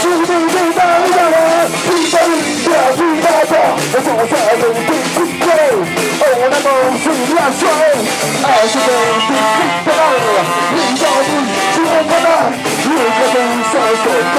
兄弟最大的人，一百零两最大把，我坐在楼顶顶头，哦，那梦是烂水，二十岁顶顶头，领导你做我的，一个都少手多，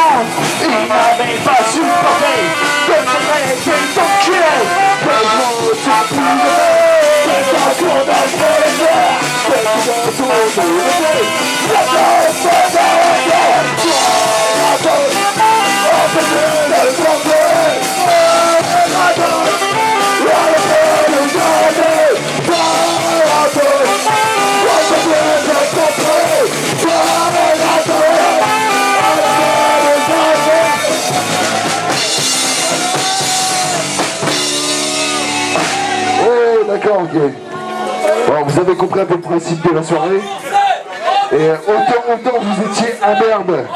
Sam Inami Basubame Benjamin Kentucky Benjamin Tapuga Benjamin Tapuga Benjamin Tapuga vous avez compris un peu le principe de la soirée. Et autant, autant vous étiez un merde